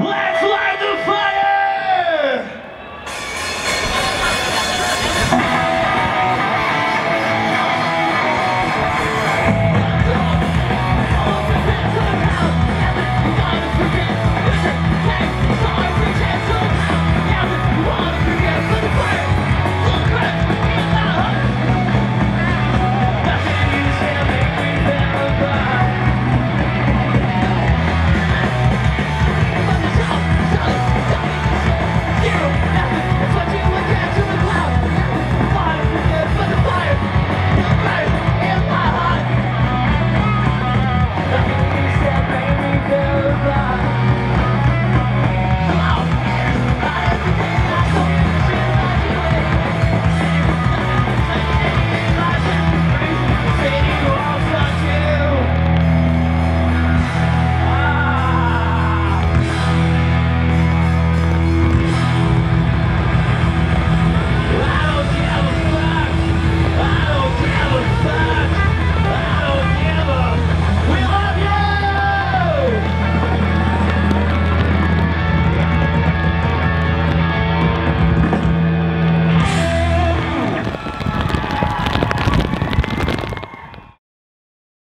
Let's